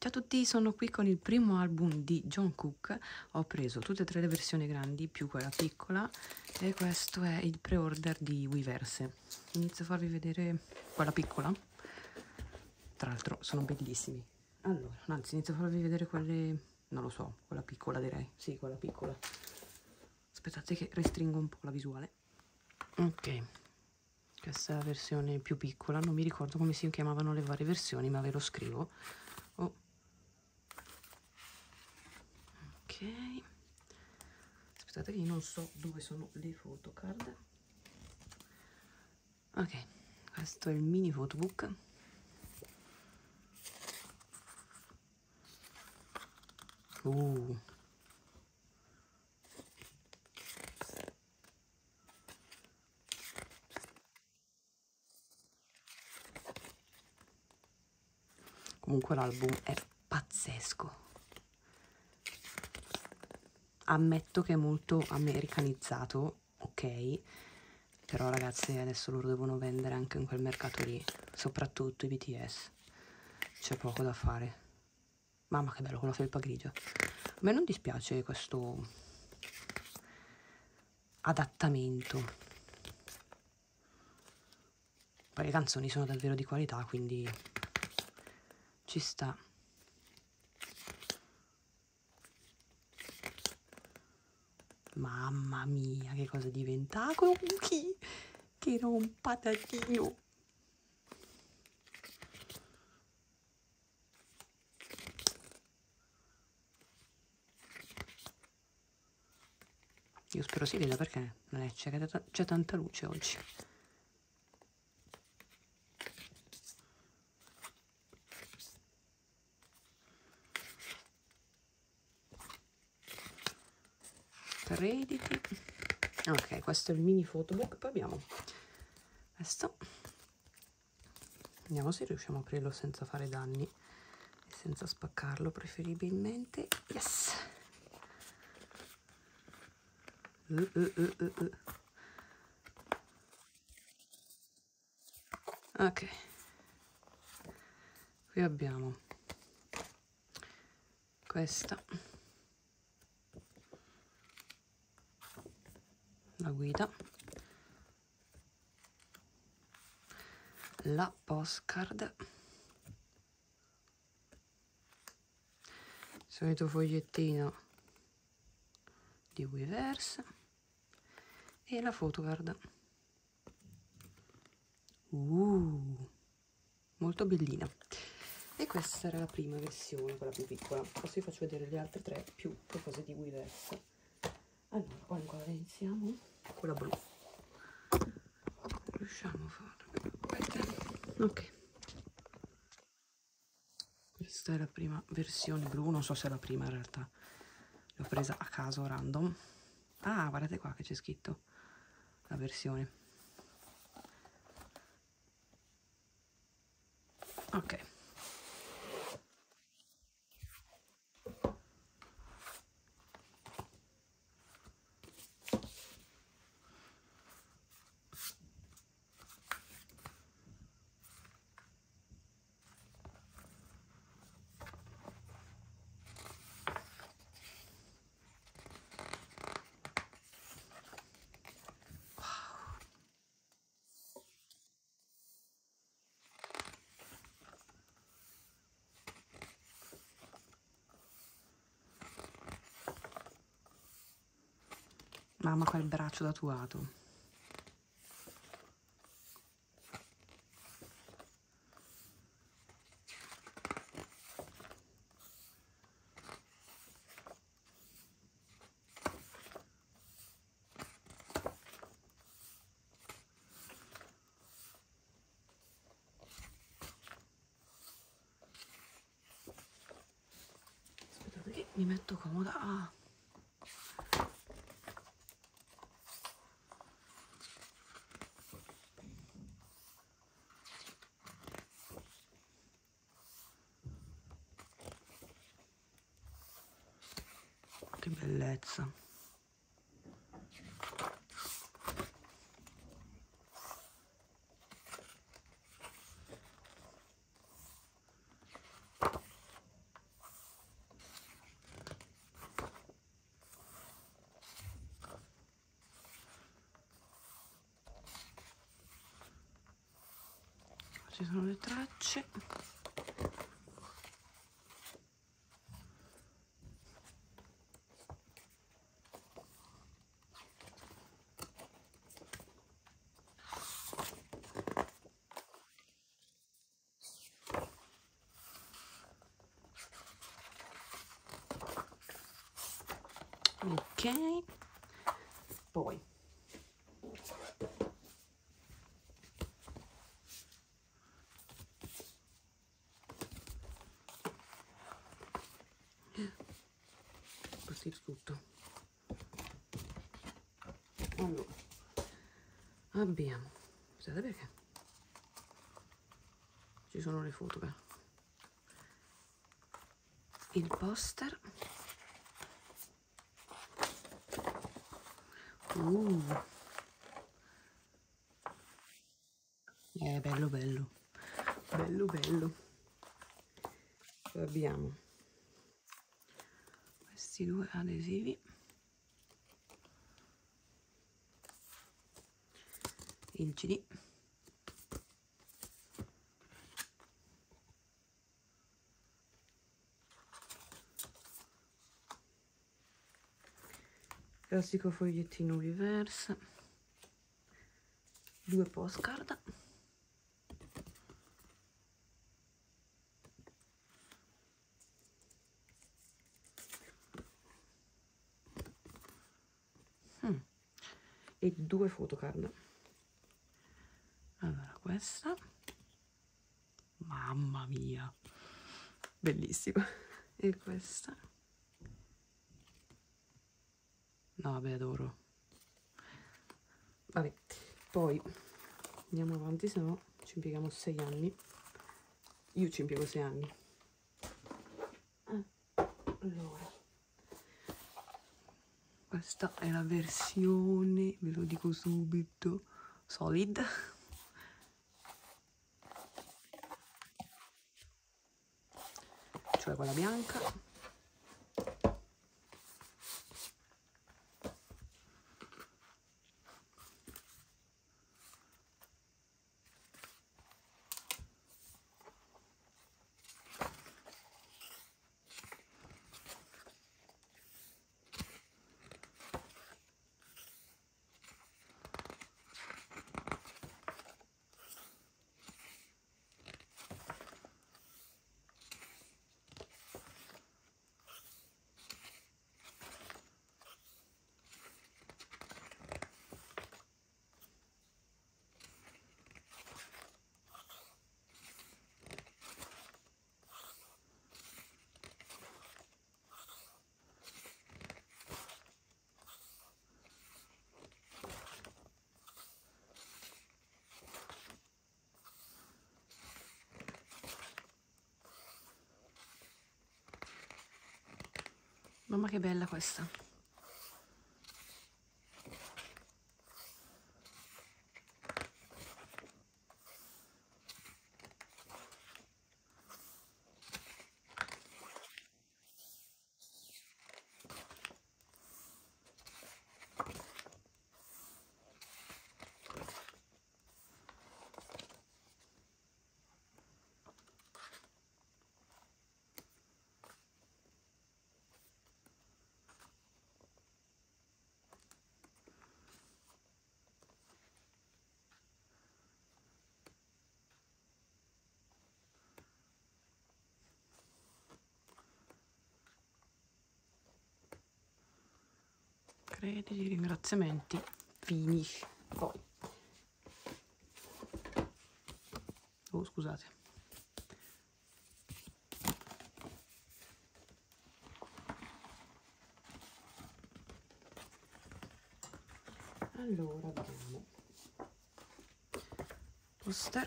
Ciao a tutti, sono qui con il primo album di John Cook. Ho preso tutte e tre le versioni grandi più quella piccola e questo è il pre-order di Weverse. Inizio a farvi vedere quella piccola. Tra l'altro sono bellissimi. Allora, anzi, inizio a farvi vedere quelle, non lo so, quella piccola direi. Sì, quella piccola. Aspettate che restringo un po' la visuale. Ok, questa è la versione più piccola. Non mi ricordo come si chiamavano le varie versioni, ma ve lo scrivo. Oh ok. Aspettate che io non so dove sono le photocard. Ok questo è il mini photobook. Uh. comunque l'album è pazzesco ammetto che è molto americanizzato, ok, però ragazzi adesso loro devono vendere anche in quel mercato lì, soprattutto i BTS, c'è poco da fare. Mamma che bello con la felpa grigia. A me non dispiace questo adattamento. Poi le canzoni sono davvero di qualità, quindi ci sta. Mamma mia, che cosa è diventato? Chi? Che era un patatino. Io spero si veda perché non è c'è tanta luce oggi. Crediti ok questo è il mini photobook. Poi abbiamo questo. Vediamo se riusciamo a aprirlo senza fare danni e senza spaccarlo preferibilmente. Yes! Uh, uh, uh, ok. Qui abbiamo questa la guida. La postcard. Solito fogliettino di Weverse e la photocard. Uh, molto bellina. E questa era la prima versione quella più piccola. Adesso vi faccio vedere le altre tre più cose di Weverse allora poi ancora iniziamo. Quella blu. Riusciamo a farlo ok. Questa è la prima versione blu non so se è la prima in realtà. L'ho presa a caso random. Ah guardate qua che c'è scritto. La versione. Ok Mamma quel braccio tatuato. Mi metto comoda. Ah. che bellezza ci sono le tracce. Ok. Poi partire tutto allora abbiamo. Sapete perché? Ci sono le foto però. Il poster. Uh. è bello bello. Bello bello. Abbiamo questi due adesivi il cd classico fogliettino reverse due postcard. Mm. e due allora questa mamma mia. Bellissima e questa. No vabbè adoro. Vabbè poi andiamo avanti se no ci impieghiamo sei anni. Io ci impiego sei anni. Allora. Questa è la versione ve lo dico subito solid quella bianca Mamma che bella questa. Crediti, ringraziamenti, finish. Poi. Oh, scusate. Allora abbiamo poster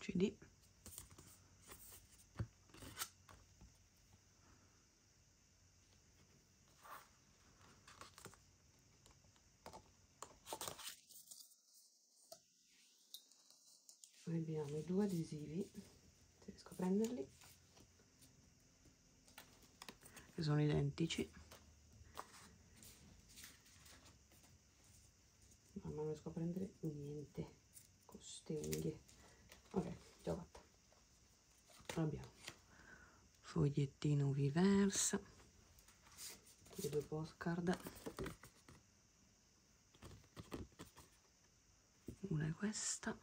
cd abbiamo i due adesivi. Se riesco a prenderli. Che sono identici. Ma non riesco a prendere niente. Costenghe. Ok già fatta. Abbiamo. Fogliettino viversa. Le due postcard. Una è questa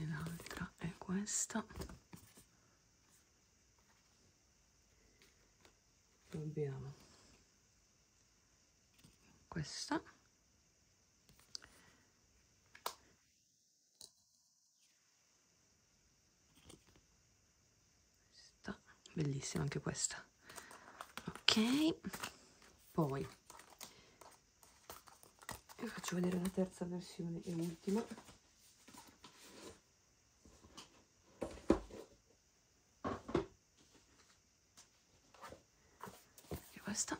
e l'altra è questa. Abbiamo questa. Questa. Bellissima anche questa. Ok. Poi. Vi faccio vedere la terza versione e ultima questa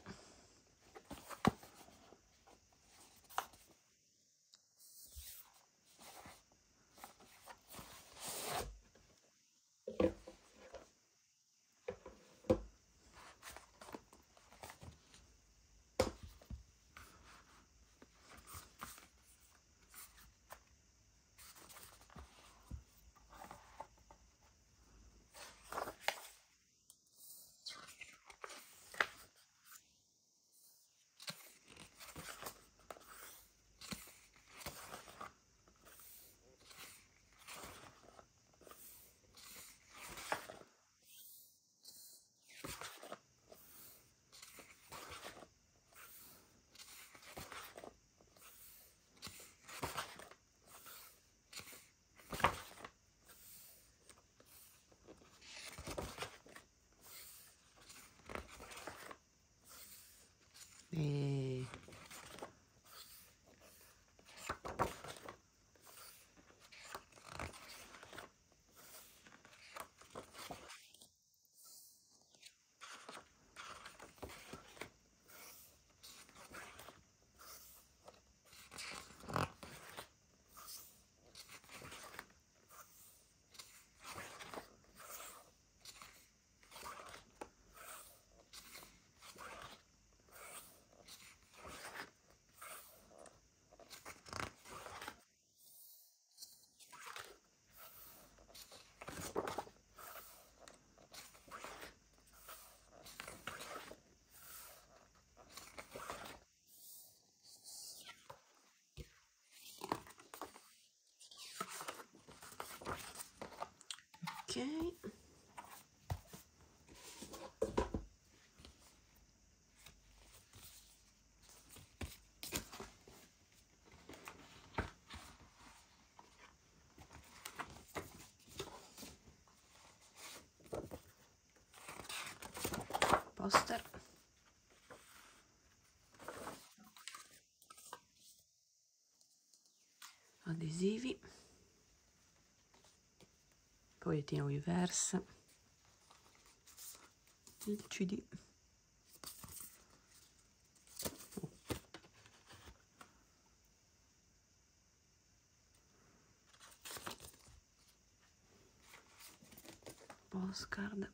ok. Poster. Adesivi fogliettino reverse. Il cd postcard.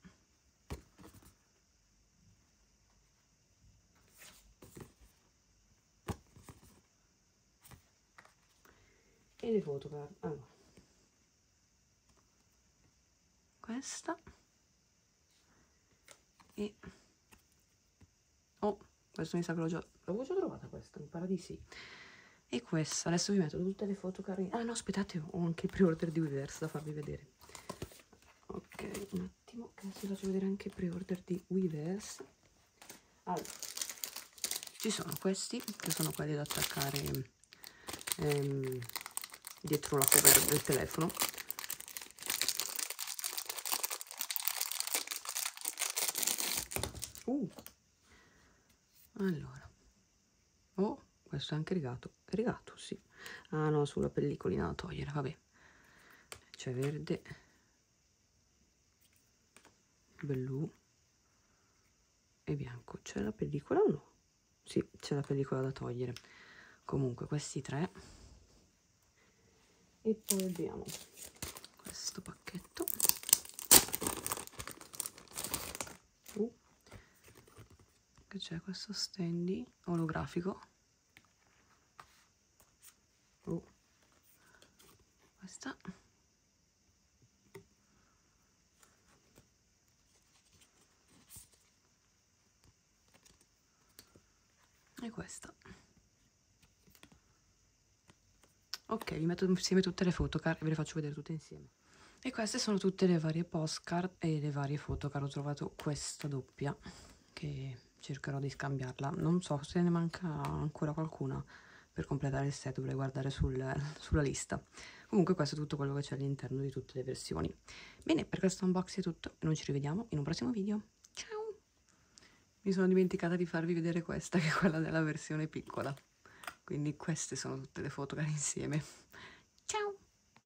E le fotocard allora questa. E oh questo mi sa che l'ho già l'avevo già trovata questa mi pare di sì. E questa adesso vi metto tutte le foto carine ah no aspettate ho anche il pre-order di Weverse da farvi vedere. Ok un attimo che adesso vi faccio vedere anche il pre-order di Weverse. Allora ci sono questi che sono quelli da attaccare ehm, dietro la cover del telefono uh. allora. Oh questo è anche rigato. Rigato sì. Ah no sulla pellicolina da togliere vabbè. C'è verde. Blu. E bianco. C'è la pellicola o no? sì c'è la pellicola da togliere. Comunque questi tre. E poi abbiamo questo pacchetto uh, che c'è questo standy olografico. Oh. questa. E questa. Ok vi metto insieme tutte le photocard e ve le faccio vedere tutte insieme. E queste sono tutte le varie postcard e le varie photocard ho trovato questa doppia che cercherò di scambiarla. Non so se ne manca ancora qualcuna per completare il set dovrei guardare sul, sulla lista. Comunque questo è tutto quello che c'è all'interno di tutte le versioni. Bene per questo unboxing è tutto. Noi ci rivediamo in un prossimo video. Ciao! Mi sono dimenticata di farvi vedere questa che è quella della versione piccola. Quindi queste sono tutte le foto insieme